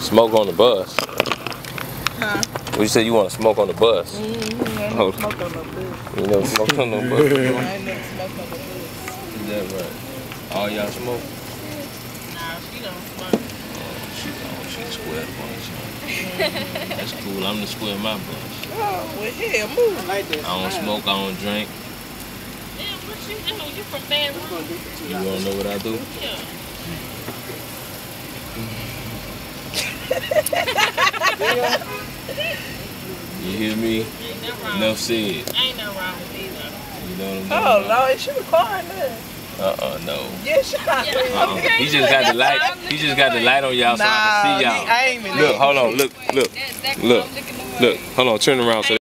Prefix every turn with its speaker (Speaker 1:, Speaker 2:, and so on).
Speaker 1: Smoke on the bus.
Speaker 2: Huh?
Speaker 1: Well, you said you want to smoke on the bus.
Speaker 2: Mm, I ain't
Speaker 1: Oh.
Speaker 2: never smoked on no bus.
Speaker 1: You never smoked on no bus.
Speaker 2: I never smoked on no bus.
Speaker 1: Is that right? All y'all smoke?
Speaker 2: Nah, she don't smoke.
Speaker 1: Oh, she, oh, she the square bunch. That's cool. I'm the square my bunch.
Speaker 2: Oh, well, hell, move.
Speaker 3: like that.
Speaker 1: I don't smoke. I don't drink.
Speaker 4: Damn, what you do? You from Baton Rouge?
Speaker 1: You wanna know what I do?
Speaker 4: Yeah.
Speaker 1: You hear me?
Speaker 4: Ain't nothing wrong.
Speaker 1: Enough said.
Speaker 4: Ain't nothing wrong with me though.
Speaker 1: You know what I'm
Speaker 2: Oh,
Speaker 1: talking about?
Speaker 2: Lord, she recording this.
Speaker 1: Uh-uh, no.
Speaker 2: Yes, y'all.
Speaker 1: Uh-uh. He just got the light. He just got the light on y'all so I can see y'all. Look, hold on. Look, look, look,
Speaker 4: what I'm looking away.
Speaker 1: look. Hold on. Turn around so